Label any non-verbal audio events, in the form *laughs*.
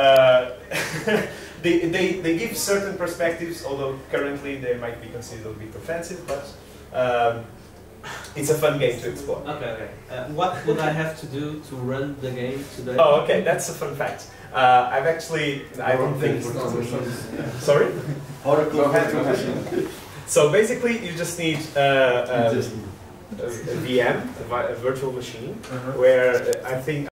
Uh, *laughs* they, they, they give certain perspectives, although currently they might be considered a bit offensive, but um, it's a fun game to explore. Okay, okay. Uh, what would I have to do to run the game today? Oh, okay, that's a fun fact. Uh, I've actually, I don't think, sorry? Oracle. So basically, you just need uh, um, a, a VM, a, a virtual machine, where uh, I think